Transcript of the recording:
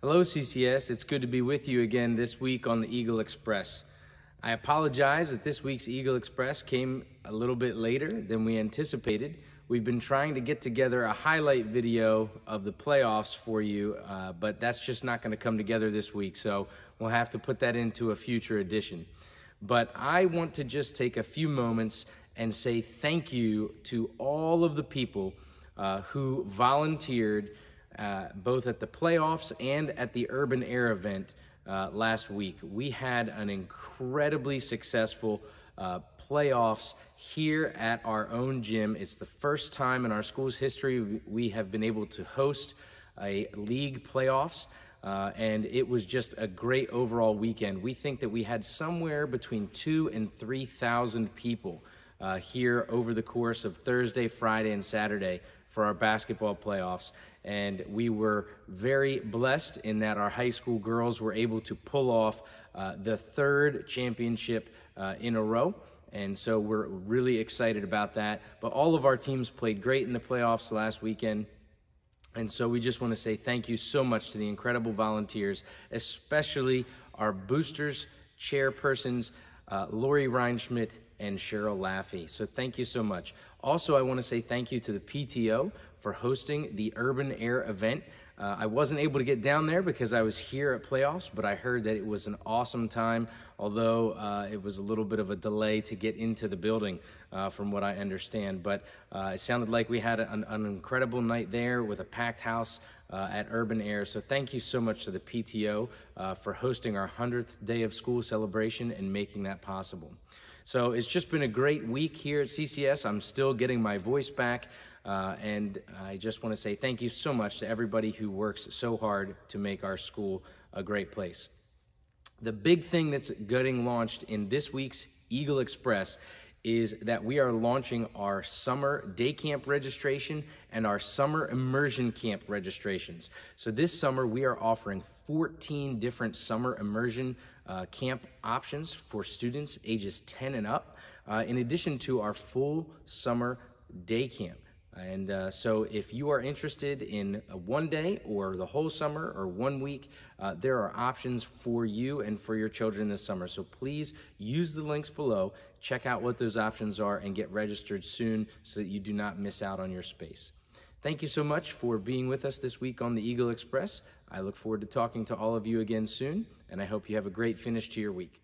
Hello, CCS. It's good to be with you again this week on the Eagle Express. I apologize that this week's Eagle Express came a little bit later than we anticipated. We've been trying to get together a highlight video of the playoffs for you, uh, but that's just not going to come together this week, so we'll have to put that into a future edition. But I want to just take a few moments and say thank you to all of the people uh, who volunteered uh, both at the playoffs and at the Urban Air event uh, last week. We had an incredibly successful uh, playoffs here at our own gym. It's the first time in our school's history we have been able to host a league playoffs. Uh, and it was just a great overall weekend. We think that we had somewhere between two and 3,000 people uh, here over the course of Thursday, Friday, and Saturday for our basketball playoffs. And we were very blessed in that our high school girls were able to pull off uh, the third championship uh, in a row. And so we're really excited about that. But all of our teams played great in the playoffs last weekend. And so we just want to say thank you so much to the incredible volunteers, especially our boosters, chairpersons, uh, Lori Reinschmidt and Cheryl Laffey. So thank you so much. Also, I want to say thank you to the PTO for hosting the Urban Air event. Uh, I wasn't able to get down there because I was here at playoffs, but I heard that it was an awesome time, although uh, it was a little bit of a delay to get into the building, uh, from what I understand. But uh, it sounded like we had an, an, incredible night there with a packed house uh, at Urban Air. So thank you so much to the PTO uh, for hosting our 100th day of school celebration and making that possible. So it's just been a great week here at CCS. I'm still getting my voice back. Uh, and I just want to say thank you so much to everybody who works so hard to make our school a great place. The big thing that's getting launched in this week's Eagle Express is that we are launching our summer day camp registration and our summer immersion camp registrations. So this summer we are offering 14 different summer immersion uh, camp options for students ages 10 and up, uh, in addition to our full summer day camp. And uh, so, if you are interested in one day or the whole summer or one week, uh, there are options for you and for your children this summer. So, please use the links below, check out what those options are, and get registered soon so that you do not miss out on your space. Thank you so much for being with us this week on the Eagle Express. I look forward to talking to all of you again soon, and I hope you have a great finish to your week.